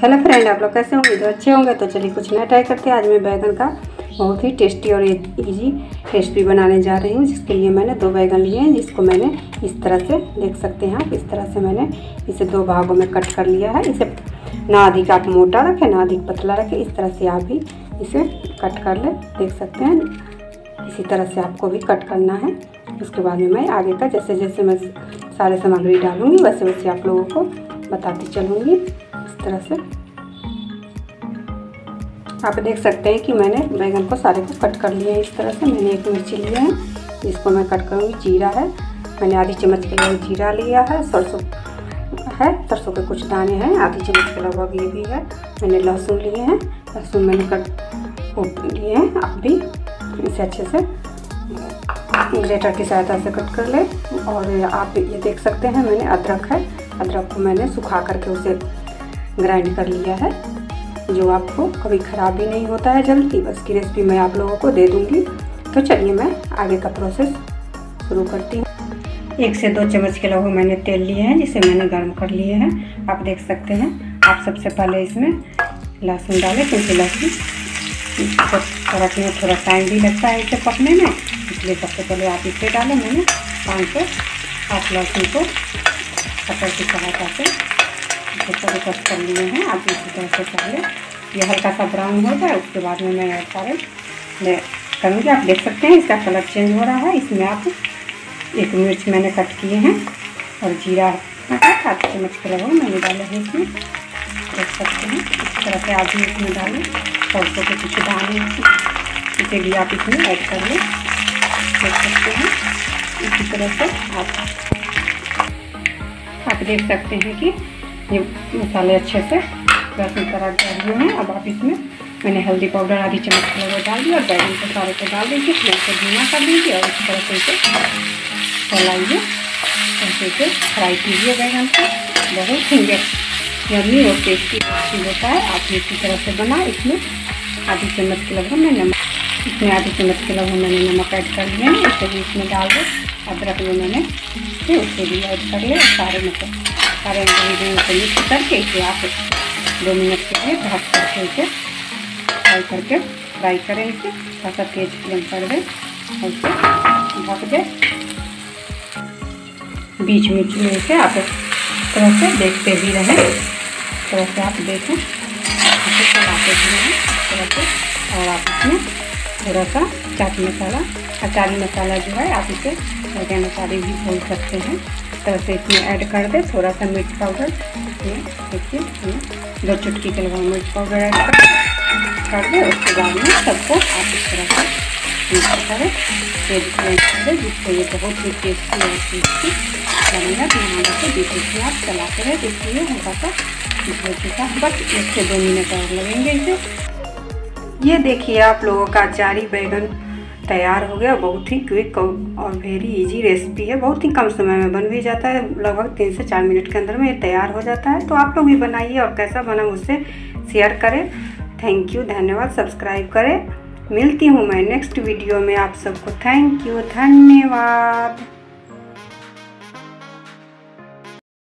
Hello friend, आप लोग कैसे होंगे? तो अच्छे होंगे तो चलिए कुछ नया ट्राई करते हैं। आज मैं बैगन का बहुत ही टेस्टी और इजी रेसिपी बनाने जा रही हूँ, जिसके लिए मैंने दो बैगन लिए हैं, जिसको मैंने इस तरह से देख सकते हैं आप। इस तरह से मैंने इसे दो भागों में कट कर लिया है। इसे ना अधिक आप मोटा रखें, ना अधिक पतला रखें, इस तरह से आप भी इसे कट कर ले, देख सकते हैं। इसी तरह से आपको भी कट करना है। उसके बाद में मैं आगे का जैसे जैसे मैं सारे सामग्री डालूँगी वैसे वैसे आप लोगों को बताती चलूँगी। तरह से। आप देख सकते हैं कि मैंने बैंगन को सारे को कट कर लिया है, इस तरह से। मैंने एक मिर्ची लिया है, जिसको मैं कट करूँगी, जीरा है। मैंने आधी चम्मच के लगभग जीरा लिया है, सरसों है, सरसों के कुछ दाने हैं, आधी चम्मच के लगभग ये भी है। मैंने लहसुन लिए हैं, लहसुन मैंने कट लिए हैं आप भी इसे अच्छे से ग्रेटर की सहायता से कट कर ले। और आप ये देख सकते हैं, मैंने अदरक है, अदरक को मैंने सुखा करके उसे ग्राइंड कर लिया है। जो आपको कभी ख़राब भी नहीं होता है जल्दी, बस की रेसिपी मैं आप लोगों को दे दूँगी। तो चलिए मैं आगे का प्रोसेस शुरू करती हूँ। एक से दो चम्मच के लगभग मैंने तेल लिए हैं, जिसे मैंने गर्म कर लिए हैं। आप देख सकते हैं, आप सबसे पहले इसमें लहसुन डालें, क्योंकि लहसुन रखने में थोड़ा टाइम भी लगता है इसे पकने में, इसलिए सबसे पहले आप इसे डालें। मैंने पाँच सौ आठ लहसुन को कटर की सहायता से इसे थोड़े कट कर लिए हैं। आप इसी तरह से पहले ये हल्का सा ब्राउन हो जाए, उसके बाद में मैं सारे करूँगी, आप देख सकते हैं, इसका कलर चेंज हो रहा है। इसमें आप एक मिर्च मैंने कट किए हैं और जीरा आठ चम्मच के लगभग मैंने डाले हैं इसमें। देख सकते हैं, इस तरह से आप भी इसमें डालें। सरसों के कुछ दाने इसे भी आप इसमें ऐड कर लें। देख सकते हैं, इसी तरह से आप आप देख सकते हैं कि ये मसाले अच्छे से लहसुन तरह डाल हुए हैं। अब आप इसमें मैंने हल्दी पाउडर, आधी चम्मच के लगभग डाल दिया और बैगन को सारे को डाल दीजिए फिर को धीमा कर दीजिए और इस तरह से इसे फैलाइए। ऐसे इसे फ्राई कीजिए बैगन को। बहुत ही यमी और टेस्टी होता है। आप इसी तरह से बनाए। इसमें आधी चम्मच के लगभग मैं नमक इसमें आधी चम्मच के लगभग मैंने नमक ऐड कर लिया है इसे भी इसमें डाल दो, अदरक जो मैंने फिर उसे भी ऐड कर लिया, सारे मतलब सारे इंग्रीडियंट को मिक्स करके इसे आप दो मिनट के लिए ढक करके इसे फ्राई करके फ्राई करें इसे, थोड़ा सा तेज फ्लेम कर दें, और इसे ढक दें बीच बीच में इसे आप तरह से देखते भी रहें तरह से आप देखें चलाते भी रहें तरह से, और आप इसमें थोड़ा सा चाट मसाला, अचारी मसाला जो है, आप इसे बैगन अचारी भी बोल सकते हैं। तो से इसमें ऐड कर दें थोड़ा सा मिर्च पाउडर। इसमें देखिए दो चुटकी के लगभग मिर्च पाउडर ऐड कर कर दें। उसके बाद में सबको आप इस तरह से मिक्स करें। जिससे ये बहुत ही टेस्टी और टेस्टी बनेगा। बनाने से बीच में आप चलाते रहे। देखिए हल्का सा हो चुका बस एक से दो मिनट और लगेंगे इसे। ये देखिए, आप लोगों का अचारी बैगन तैयार हो गया, बहुत ही क्विक और वेरी इजी रेसिपी है। बहुत ही कम समय में बन भी जाता है, लगभग तीन से चार मिनट के अंदर में ये तैयार हो जाता है। तो आप लोग भी बनाइए और कैसा बना मुझसे शेयर करें। थैंक यू धन्यवाद। सब्सक्राइब करें। मिलती हूँ मैं नेक्स्ट वीडियो में आप सबको। थैंक यू धन्यवाद।